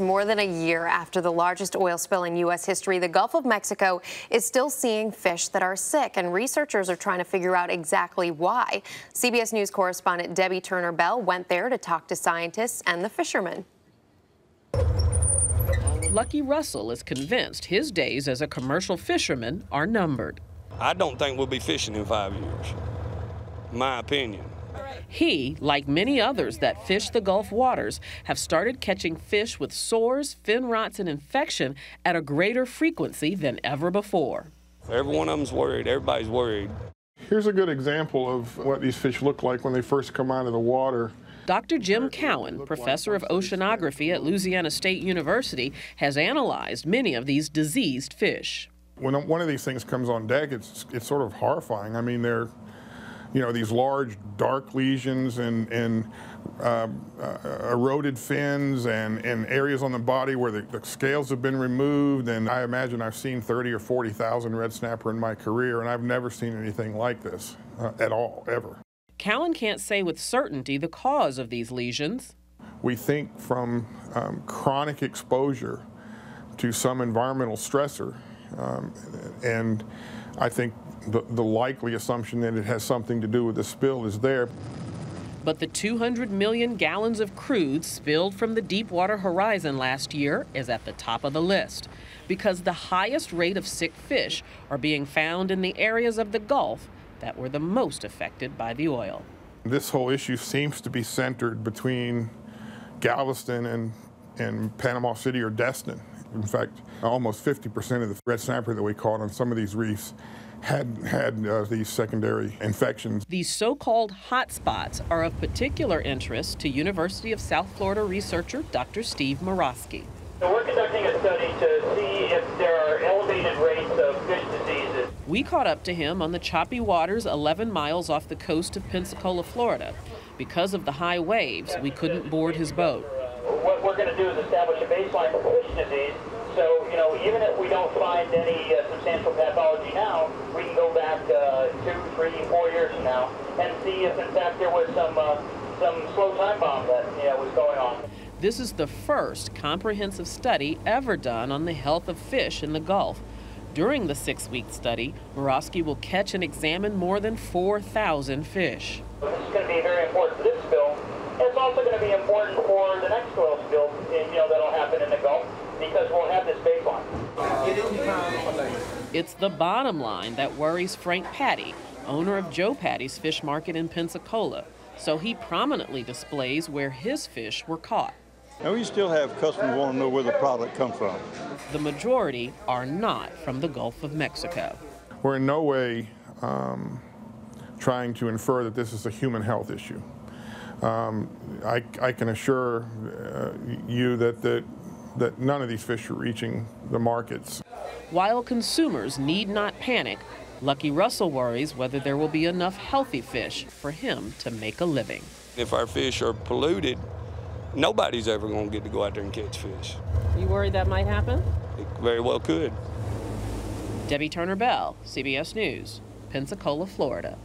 More than a year after the largest oil spill in U.S. history, the Gulf of Mexico is still seeing fish that are sick, and researchers are trying to figure out exactly why. CBS News correspondent Debbye Turner Bell went there to talk to scientists and the fishermen. Lucky Russell is convinced his days as a commercial fisherman are numbered. I don't think we'll be fishing in five years, my opinion. He, like many others that fish the Gulf waters, have started catching fish with sores, fin rots, and infection at a greater frequency than ever before. Every one of them's worried. Everybody's worried. Here's a good example of what these fish look like when they first come out of the water. Dr. Jim Cowan, professor of oceanography at Louisiana State University, has analyzed many of these diseased fish. When one of these things comes on deck, it's, it's sort of horrifying. I mean, they're you know, these large dark lesions and, and uh, uh, eroded fins and, and areas on the body where the, the, scales have been removed. And I imagine I've seen 30 or 40,000 red snapper in my career, and I've never seen anything like this uh, at all, ever. Cowan can't say with certainty the cause of these lesions. We think from um, chronic exposure to some environmental stressor, um, and I think the, the likely assumption that it has something to do with the spill is there. But the 200 million gallons of crude spilled from the Deepwater Horizon last year is at the top of the list because the highest rate of sick fish are being found in the areas of the Gulf that were the most affected by the oil. This whole issue seems to be centered between Galveston and, and Panama City or Destin. In fact, almost 50% of the red snapper that we caught on some of these reefs had had uh, these secondary infections. These so-called hotspots are of particular interest to University of South Florida researcher Dr. Steve Murawski. So we're conducting a study to see if there are elevated rates of fish diseases. We caught up to him on the choppy waters 11 miles off the coast of Pensacola, Florida. Because of the high waves, we couldn't board his boat. What we're going to do is establish a baseline for fish disease so, you know, even if we don't find any uh, substantial pathology now, we can go back uh, two, three, four years from now and see if, in fact, there was some uh, some slow time bomb that you know, was going on. This is the first comprehensive study ever done on the health of fish in the Gulf. During the six-week study, Murawski will catch and examine more than 4,000 fish. This is going to be very important for this spill. It's also going to be important for the next oil spill, you know, that'll happen in the Gulf because we'll have this baseline. It's the bottom line that worries Frank Patti, owner of Joe Patti's Fish Market in Pensacola. So he prominently displays where his fish were caught. And we still have customers want to know where the product comes from. The majority are not from the Gulf of Mexico. We're in no way um, trying to infer that this is a human health issue. Um, I, I, can assure uh, you that the that none of these fish are reaching the markets. While consumers need not panic, Lucky Russell worries whether there will be enough healthy fish for him to make a living. If our fish are polluted, nobody's ever going to get to go out there and catch fish. You worried that might happen? It very well could. Debbye Turner Bell, CBS News, Pensacola, Florida.